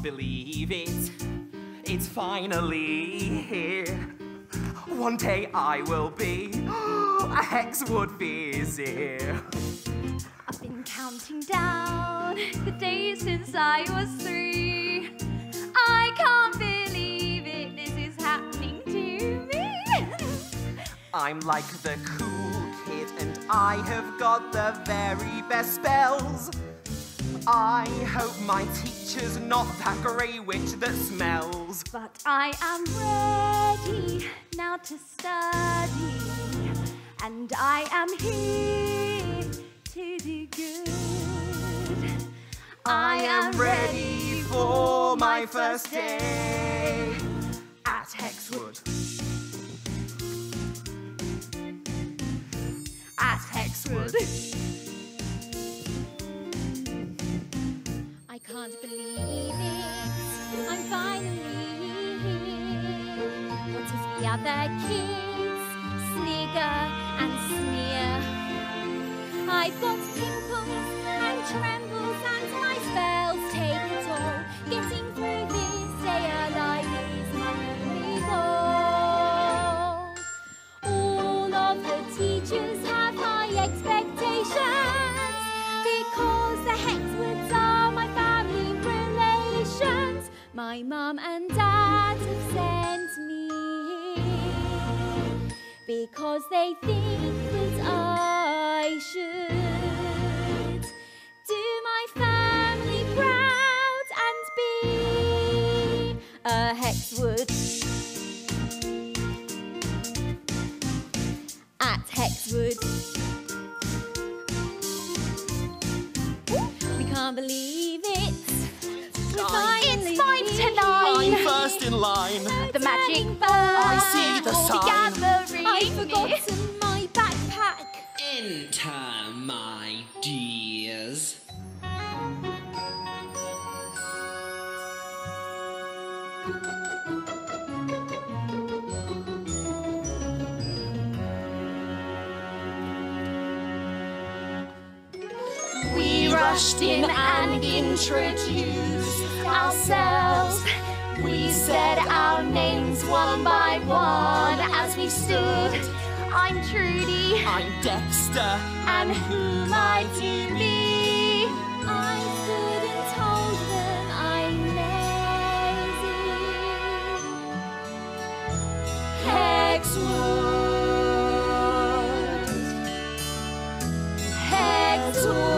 can't believe it. It's finally here. One day I will be a Hexwood vizier. I've been counting down the days since I was three. I can't believe it, this is happening to me. I'm like the cool kid, and I have got the very best spells. I hope my teacher's not that grey witch that smells. But I am ready now to study, and I am here to do good. I am ready for my first day at Hexwood. At Hexwood. The other kids? Snigger and sneer. I've got pimples and trembles and because they think that I should do my family proud and be a Hexwood. At Hexwood. We can't believe it. We're finally fine here. tonight. I'm first in line. The magic Turning I see the sign. Enter, my dears. We rushed in and introduced ourselves. We said our names one by one as we stood. I'm Trudy. I'm Dexter. And, who might I be? I stood and told them I'm Maisey. Hexwood. Hexwood.